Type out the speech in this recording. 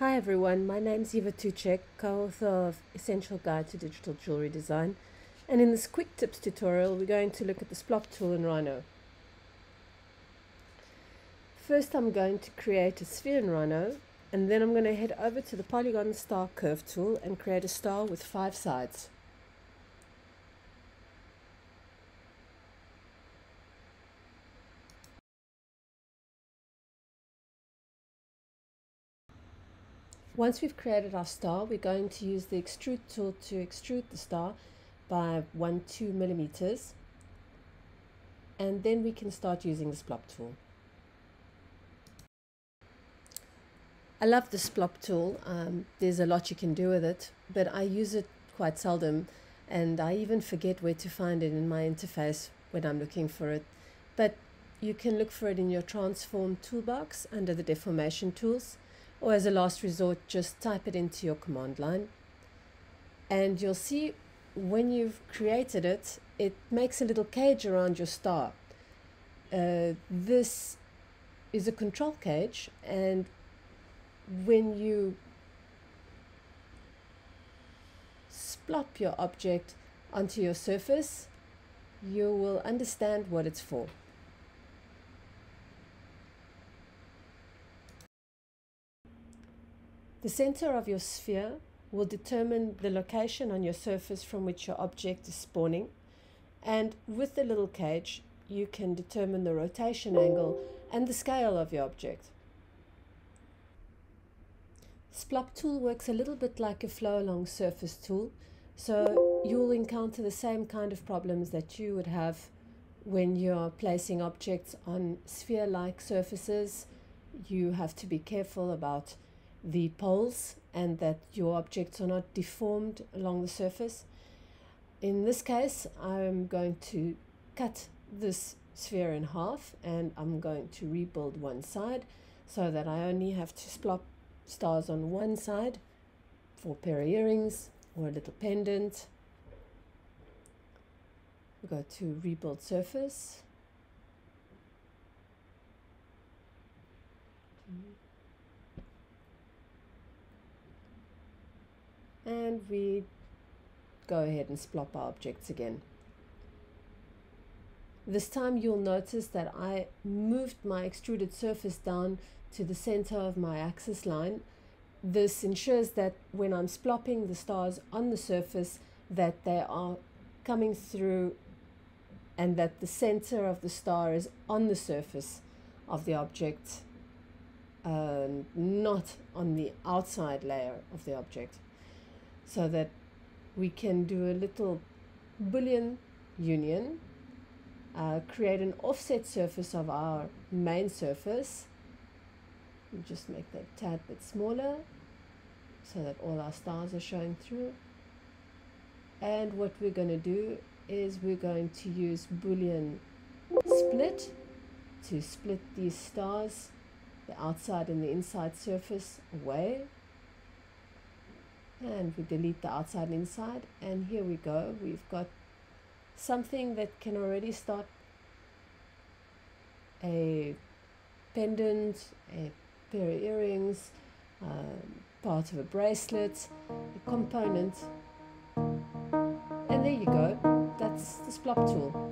Hi everyone, my name's Eva Tucek, co-author of Essential Guide to Digital Jewelry Design. And in this quick tips tutorial, we're going to look at the splop tool in Rhino. First, I'm going to create a sphere in Rhino, and then I'm going to head over to the Polygon Star Curve tool and create a star with five sides. Once we've created our star, we're going to use the extrude tool to extrude the star by 1 2 millimeters and then we can start using the splop tool. I love the splop tool. Um, there's a lot you can do with it, but I use it quite seldom and I even forget where to find it in my interface when I'm looking for it. But you can look for it in your transform toolbox under the deformation tools or as a last resort, just type it into your command line. And you'll see when you've created it, it makes a little cage around your star. Uh, this is a control cage, and when you splop your object onto your surface, you will understand what it's for. The center of your sphere will determine the location on your surface from which your object is spawning. And with the little cage, you can determine the rotation angle and the scale of your object. Splop tool works a little bit like a flow along surface tool. So you'll encounter the same kind of problems that you would have when you're placing objects on sphere-like surfaces. You have to be careful about the poles and that your objects are not deformed along the surface. In this case, I'm going to cut this sphere in half and I'm going to rebuild one side so that I only have to splop stars on one side for pair of earrings or a little pendant. We go to rebuild surface. And we go ahead and splop our objects again. This time you'll notice that I moved my extruded surface down to the center of my axis line. This ensures that when I'm splopping the stars on the surface that they are coming through and that the center of the star is on the surface of the object, uh, not on the outside layer of the object so that we can do a little Boolean union, uh, create an offset surface of our main surface, and just make that tad bit smaller so that all our stars are showing through. And what we're going to do is we're going to use Boolean split to split these stars, the outside and the inside surface away and we delete the outside and inside. And here we go. We've got something that can already start a pendant a pair of earrings um, part of a bracelet a component. And there you go. That's the splop tool